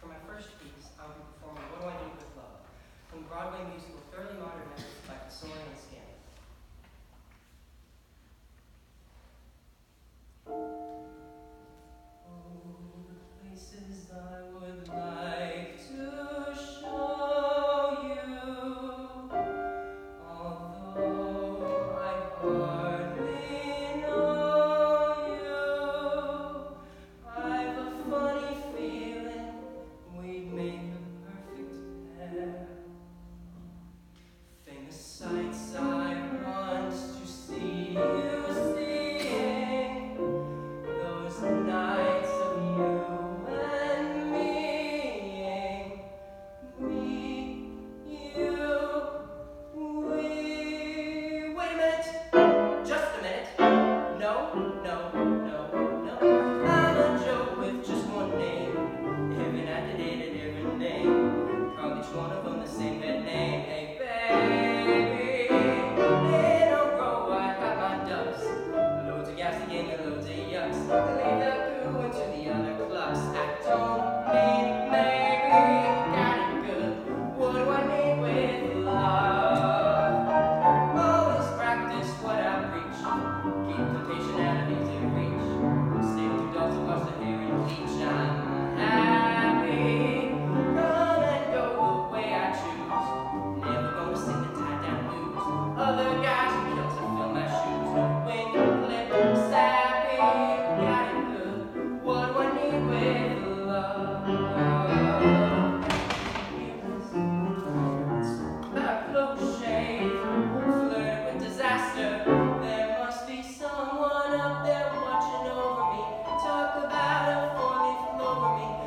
For my first piece, I'll be performing What Do I Do with Love, from Broadway musical Thoroughly Modern Millie by Kissorian side.